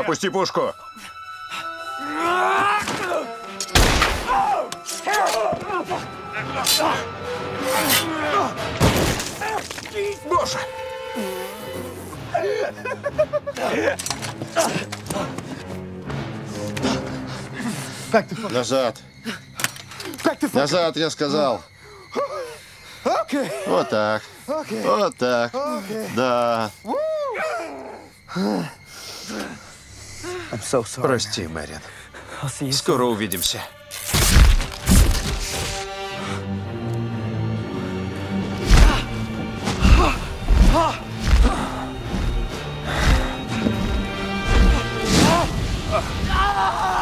Опусти пушку. Боже! Назад. Назад, я сказал. Вот так. Вот так. Да. So Прости, Мэрин. Скоро увидимся. Ah!